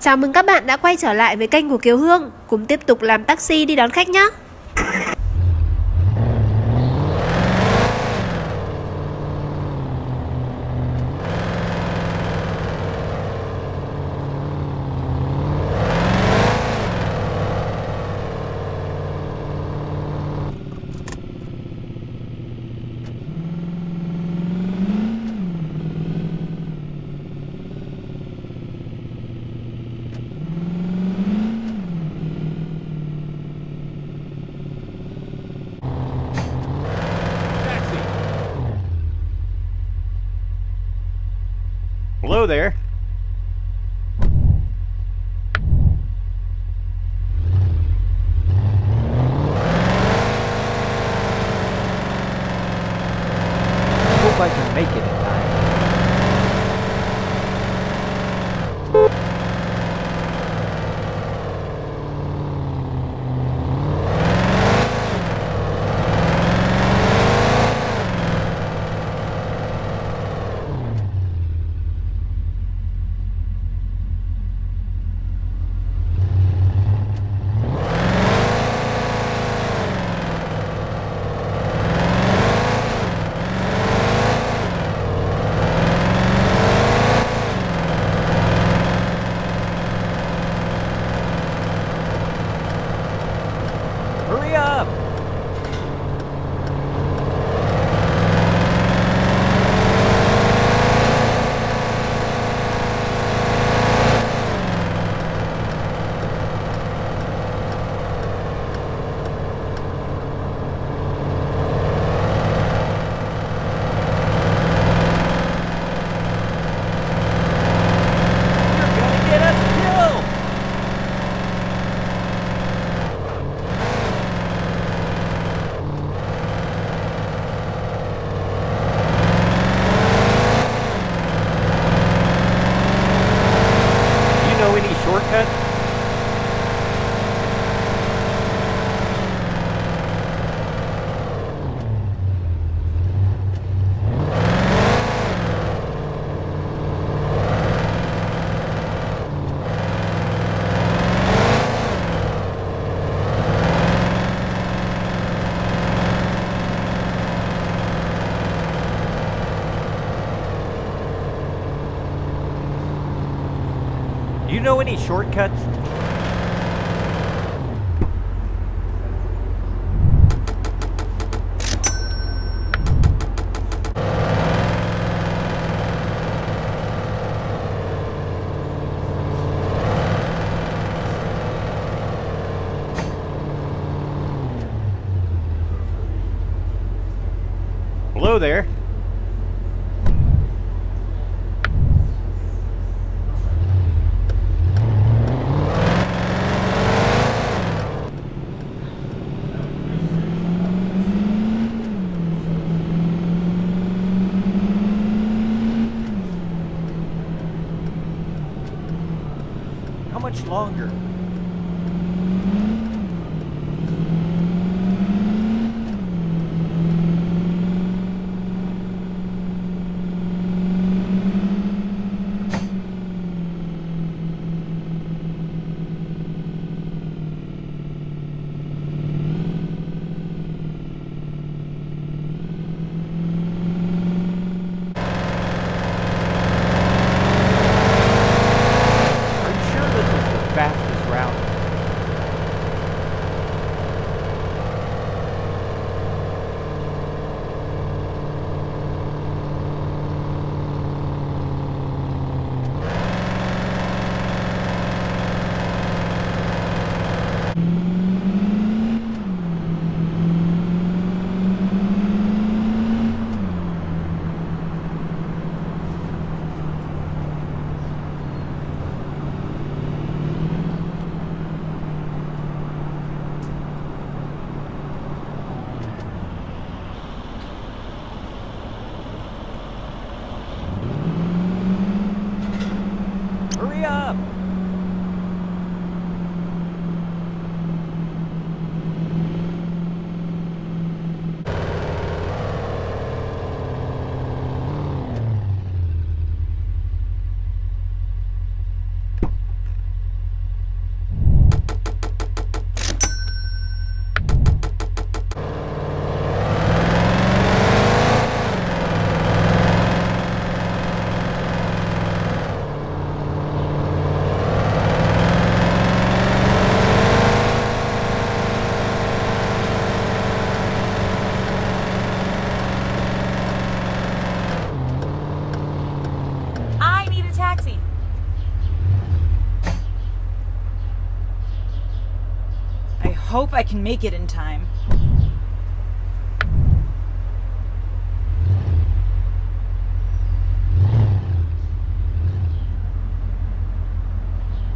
Chào mừng các bạn đã quay trở lại với kênh của Kiều Hương. Cùng tiếp tục làm taxi đi đón khách nhé. There. You know any shortcuts? Hello there. Longer? Are up. Hope I can make it in time.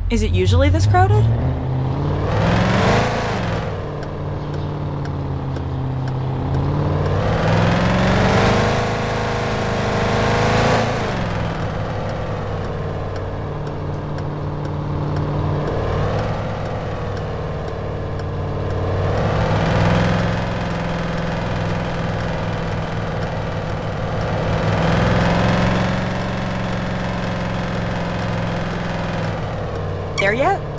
Is it usually this crowded? There yet?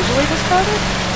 Usually this crowded?